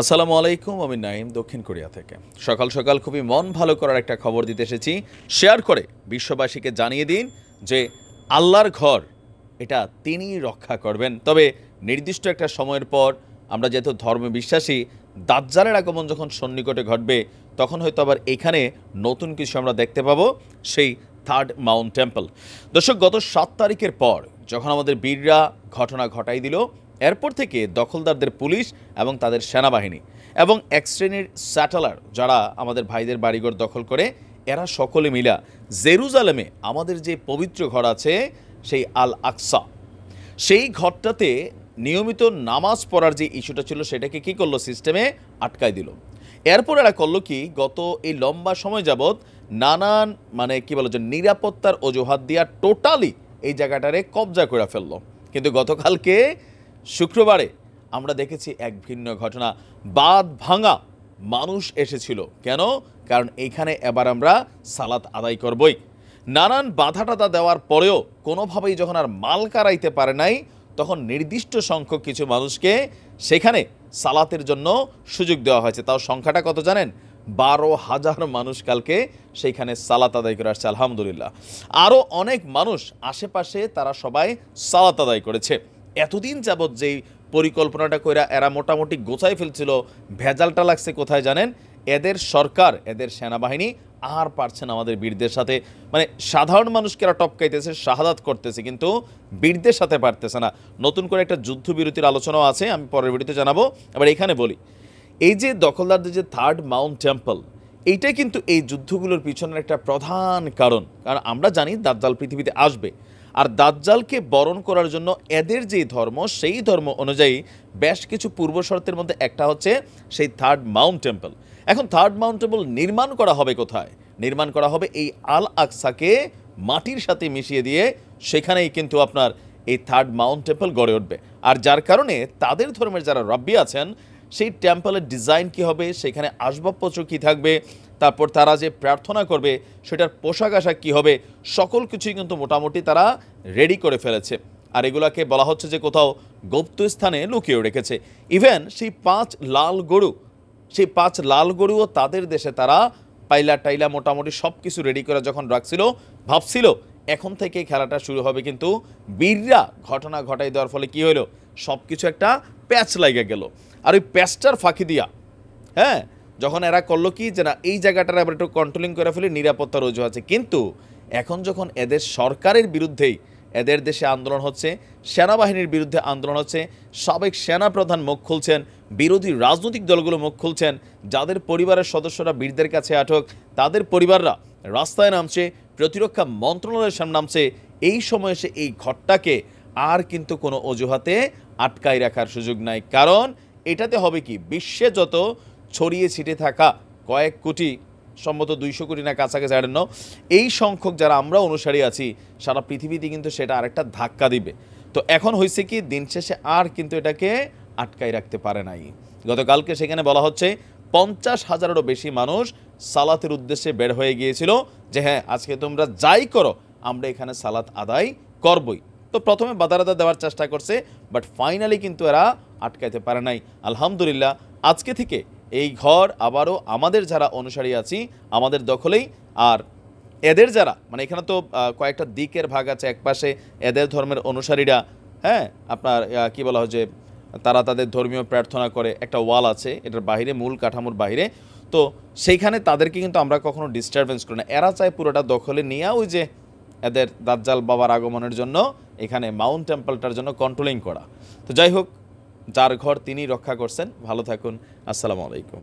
আসসালামু আলাইকুম, আমি নাইম দক্ষিণ কোরিয়া থেকে। সকাল সকাল খুবই মন ভালো করার একটা খবর দিতে এসেছি। শেয়ার করে বিশ্ববাসীকে জানিয়ে দিন যে আল্লাহর ঘর, এটা তিনি রক্ষা করবেন। তবে নির্দিষ্ট একটা সময়ের পর আমরা যেহেতু ধর্মে বিশ্বাসী, দাজ্জালের আগমন যখন সন্নিকটে ঘটবে, তখন হয়তো আবার এখানে নতুন কিছু আমরা দেখতে পাবো, সেই থার্ড মাউন্ট টেম্পল। দর্শক, গত সাত তারিখের পর যখন আমাদের বীররা ঘটনা ঘটাই দিল এরপর থেকে দখলদারদের পুলিশ এবং তাদের সেনাবাহিনী এবং এক শ্রেণির স্যাটেলার যারা আমাদের ভাইদের বাড়িঘর দখল করে, এরা সকলে মিলা জেরুজালেমে আমাদের যে পবিত্র ঘর আছে, সেই আল আকসা সেই ঘরটাতে নিয়মিত নামাজ পড়ার যে ইস্যুটা ছিল, সেটাকে কি করল? সিস্টেমে আটকায় দিল। এরপর এরা করল কি? গত এই লম্বা সময় যাবৎ নানান মানে কি বলো যে, নিরাপত্তার অজুহাত দিয়া টোটালি এই জায়গাটারে কবজা করে ফেলল। কিন্তু গতকালকে শুক্রবারে আমরা দেখেছি এক ভিন্ন ঘটনা। বাদ ভাঙা মানুষ এসেছিল। কেন? কারণ এইখানে এবার আমরা সালাত আদায় করবই। নানান বাধা টাধা দেওয়ার পরেও কোনোভাবেই যখন আর মাল কারাইতে পারে নাই, তখন নির্দিষ্ট সংখ্যক কিছু মানুষকে সেখানে সালাতের জন্য সুযোগ দেওয়া হয়েছে। তাও সংখ্যাটা কত জানেন? বারো হাজার মানুষ কালকে সেইখানে সালাত আদায় করে আসছে, আলহামদুলিল্লাহ। আরও অনেক মানুষ আশেপাশে তারা সবাই সালাত আদায় করেছে। এতদিন যাবৎ যেই পরিকল্পনাটা কইরা এরা মোটামুটি গোছাই ফেলছিল, ভেজালটা লাগছে কোথায় জানেন? এদের সরকার, এদের সেনাবাহিনী আর পারছে না আমাদের বীরদের সাথে। মানে সাধারণ মানুষকে এরা টপকাইতেছে, শাহাদাত করতেছে, কিন্তু বীরদের সাথে পারতেছে না। নতুন করে একটা যুদ্ধবিরতির আলোচনাও আছে, আমি পরের ভিডিওতে জানাব। এবার এখানে বলি, এই যে দখলদারদের যে থার্ড মাউন্ট টেম্পল এইটাই কিন্তু এই যুদ্ধগুলোর পিছনের একটা প্রধান কারণ। কারণ আমরা জানি দাজ্জাল পৃথিবীতে আসবে। আর দাজ্জালকে বরণ করার জন্য এদের যেই ধর্ম, সেই ধর্ম অনুযায়ী বেশ কিছু পূর্ব শর্তের মধ্যে একটা হচ্ছে সেই থার্ড মাউন্ট টেম্পল এখন থার্ড মাউন্ট টেম্পল নির্মাণ করা হবে কোথায়? নির্মাণ করা হবে এই আল আকসাকে মাটির সাথে মিশিয়ে দিয়ে সেখানেই কিন্তু আপনার এই থার্ড মাউন্ট টেম্পল গড়ে উঠবে। আর যার কারণে তাদের ধর্মের যারা রব্বি আছেন সেই টেম্পলের ডিজাইন কি হবে, সেখানে আসবাবপত্র কি থাকবে, তারপর তারা যে প্রার্থনা করবে, সেটার পোশাক আশাক কী হবে, সকল কিছুই কিন্তু মোটামুটি তারা রেডি করে ফেলেছে। আর এগুলাকে বলা হচ্ছে যে কোথাও গুপ্ত স্থানে লুকিয়েও রেখেছে। ইভেন সেই পাঁচ লাল গরু, সেই পাঁচ লাল গরুও তাদের দেশে তারা পাইলা টাইলা মোটামুটি সব কিছু রেডি করে যখন রাখছিল, ভাবছিল, এখন থেকে খেলাটা শুরু হবে। কিন্তু বীররা ঘটনা ঘটাই দেওয়ার ফলে কি হলো সব কিছু একটা প্যাচ লাগে গেল। আর ওই প্যাচটার ফাঁকি দিয়া হ্যাঁ যখন এরা করল কি যে না, এই জায়গাটার আবার একটু কন্ট্রোলিং করে ফেলে, নিরাপত্তার অজু আছে। কিন্তু এখন যখন এদের সরকারের বিরুদ্ধেই এদের দেশে আন্দোলন হচ্ছে, সেনাবাহিনীর বিরুদ্ধে আন্দোলন হচ্ছে, সাবেক সেনাপ্রধান মুখ খুলছেন, বিরোধী রাজনৈতিক দলগুলো মুখ খুলছেন, যাদের পরিবারের সদস্যরা বীরদের কাছে আটক, তাদের পরিবাররা রাস্তায় নামছে, প্রতিরক্ষা মন্ত্রণালয়ের সামনে নামছে, এই সময় এসে এই ঘরটাকে আর কিন্তু কোনো অজুহাতে আটকায় রাখার সুযোগ নাই। কারণ এটাতে হবে কি? বিশ্বে যত ছড়িয়ে ছিটে থাকা কয়েক কোটি, সম্ভবত দুইশো কোটি না কাছাকাছি আড়েন এই সংখ্যক যারা আমরা অনুসারী আছি, সারা পৃথিবীতে কিন্তু সেটা আরেকটা ধাক্কা দিবে। তো এখন হয়েছে কি, দিন শেষে আর কিন্তু এটাকে আটকাই রাখতে পারে নাই। গতকালকে সেখানে বলা হচ্ছে, পঞ্চাশ হাজারেরও বেশি মানুষ সালাতের উদ্দেশ্যে বের হয়ে গিয়েছিল যে হ্যাঁ আজকে তোমরা যাই করো, আমরা এখানে সালাত আদায় করবই। তো প্রথমে বাদারাদা দেওয়ার চেষ্টা করছে বাট ফাইনালি কিন্তু এরা আটকাইতে পারে নাই। আলহামদুলিল্লাহ, আজকে থেকে এই ঘর আবারও আমাদের যারা অনুসারী আছি, আমাদের দখলেই, আর এদের যারা মানে এখানে তো কয়েকটা দিকের ভাগ আছে একপাশে এদের ধর্মের অনুসারীরা হ্যাঁ আপনার কি বলা হয় যে, তারা তাদের ধর্মীয় প্রার্থনা করে, একটা ওয়াল আছে, এটার বাইরে মূল কাঠামোর বাইরে তো সেইখানে তাদেরকে কিন্তু আমরা কখনো ডিস্টারবেন্স করি না। এরা চায় পুরোটা দখলে নিয়ে ওই যে, এদের দাজ্জাল বাবার আগমনের জন্য এখানে মাউন্ট টেম্পলটার জন্য কন্ট্রোলিং করা। তো যাই হোক, যার ঘর তিনি রক্ষা করছেন। ভালো থাকুন। আসসালামু আলাইকুম।